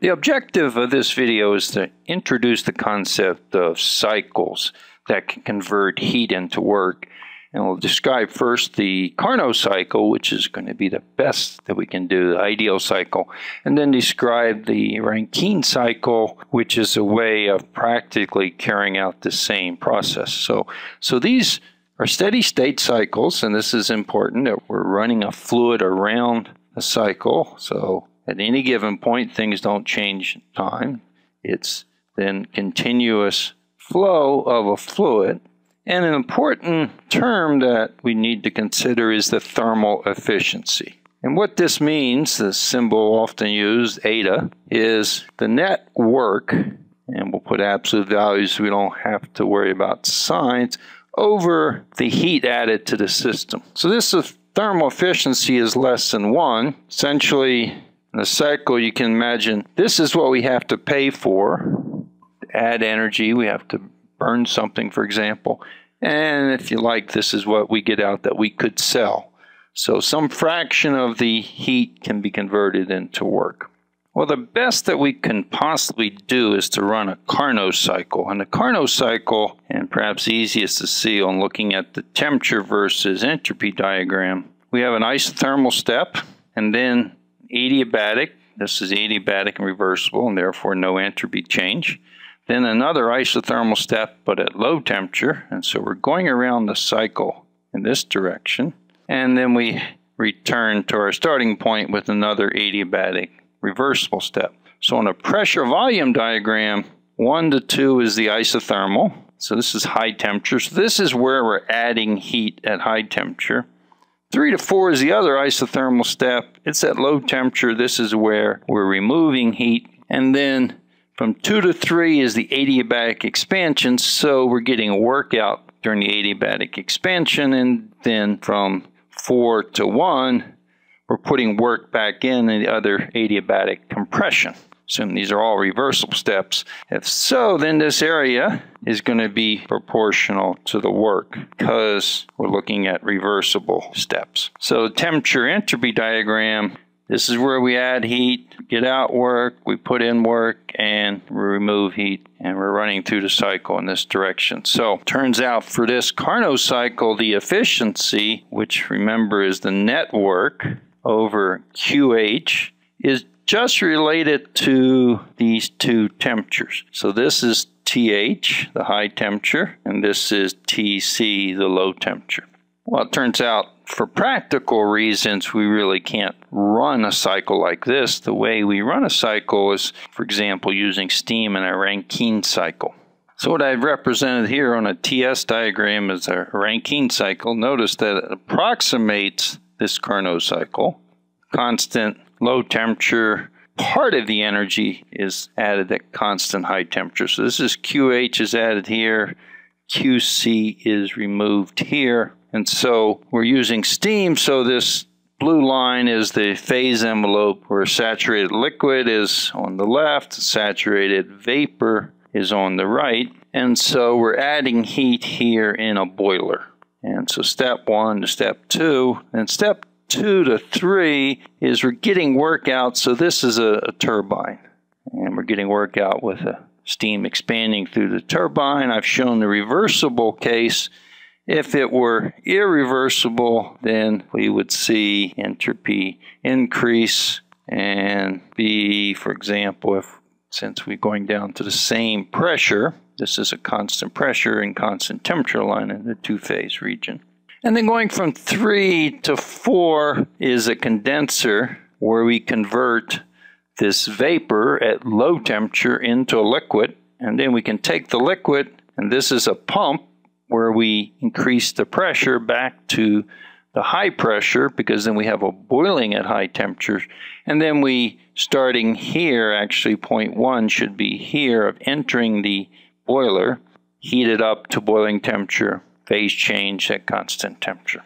The objective of this video is to introduce the concept of cycles that can convert heat into work. And we'll describe first the Carnot cycle, which is going to be the best that we can do, the ideal cycle, and then describe the Rankine cycle, which is a way of practically carrying out the same process. So, so these are steady state cycles, and this is important that we're running a fluid around a cycle. So at any given point, things don't change time. It's then continuous flow of a fluid. And an important term that we need to consider is the thermal efficiency. And what this means, the symbol often used, eta, is the net work, and we'll put absolute values so we don't have to worry about signs, over the heat added to the system. So this is thermal efficiency is less than 1. Essentially, in a cycle, you can imagine this is what we have to pay for. Add energy, we have to burn something, for example. And if you like, this is what we get out that we could sell. So some fraction of the heat can be converted into work. Well, the best that we can possibly do is to run a Carnot cycle. And the Carnot cycle, and perhaps easiest to see on looking at the temperature versus entropy diagram, we have an isothermal step, and then adiabatic. This is adiabatic and reversible, and therefore no entropy change. Then another isothermal step, but at low temperature. And so we're going around the cycle in this direction. And then we return to our starting point with another adiabatic reversible step. So on a pressure volume diagram, 1 to 2 is the isothermal. So this is high temperature. So this is where we're adding heat at high temperature. Three to four is the other isothermal step. It's at low temperature. This is where we're removing heat. And then from two to three is the adiabatic expansion. So we're getting a workout during the adiabatic expansion. And then from four to one, we're putting work back in the other adiabatic compression. Assume these are all reversal steps. If so, then this area is going to be proportional to the work because we're looking at reversible steps. So temperature entropy diagram, this is where we add heat, get out work, we put in work, and we remove heat. And we're running through the cycle in this direction. So turns out for this Carnot cycle, the efficiency, which remember is the net work over QH, is just related to these two temperatures. So this is TH, the high temperature, and this is TC, the low temperature. Well, it turns out for practical reasons, we really can't run a cycle like this. The way we run a cycle is, for example, using steam in a Rankine cycle. So what I've represented here on a TS diagram is a Rankine cycle. Notice that it approximates this Carnot cycle. Constant low temperature, part of the energy is added at constant high temperature. So this is QH is added here, QC is removed here. And so we're using steam, so this blue line is the phase envelope where saturated liquid is on the left, saturated vapor is on the right. And so we're adding heat here in a boiler. And so step one to step two, and step two to three is we're getting work out. So this is a, a turbine, and we're getting work out with a steam expanding through the turbine. I've shown the reversible case. If it were irreversible, then we would see entropy increase and be, for example, if since we're going down to the same pressure, this is a constant pressure and constant temperature line in the two-phase region. And then going from three to four is a condenser where we convert this vapor at low temperature into a liquid. And then we can take the liquid, and this is a pump where we increase the pressure back to the high pressure because then we have a boiling at high temperatures. And then we, starting here, actually point one should be here of entering the boiler, heat it up to boiling temperature, phase change at constant temperature.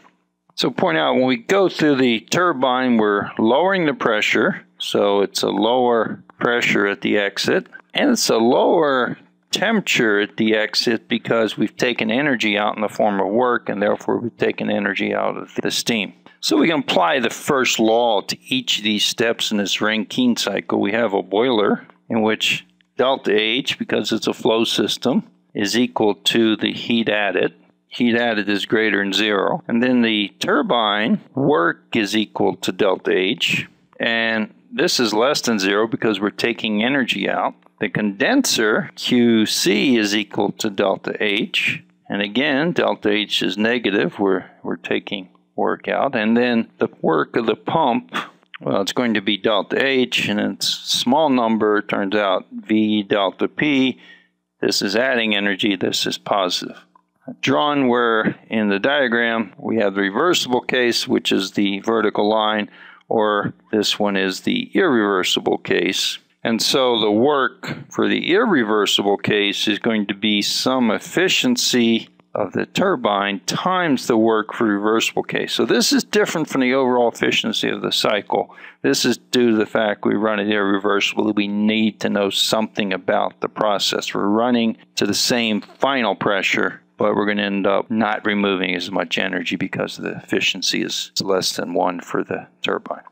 So point out when we go through the turbine, we're lowering the pressure. So it's a lower pressure at the exit. And it's a lower temperature at the exit because we've taken energy out in the form of work and therefore we've taken energy out of the steam. So we can apply the first law to each of these steps in this Rankine cycle. We have a boiler in which delta H, because it's a flow system, is equal to the heat added. Heat added is greater than zero. And then the turbine work is equal to delta H. And this is less than zero because we're taking energy out. The condenser, QC, is equal to delta H. And again, delta H is negative. We're, we're taking work out. And then the work of the pump, well, it's going to be delta H, and it's small number. turns out V delta P. This is adding energy. This is positive. Drawn where in the diagram we have the reversible case, which is the vertical line, or this one is the irreversible case. And so the work for the irreversible case is going to be some efficiency of the turbine times the work for reversible case. So this is different from the overall efficiency of the cycle. This is due to the fact we run it irreversible. We need to know something about the process. We're running to the same final pressure, but we're going to end up not removing as much energy because the efficiency is less than one for the turbine.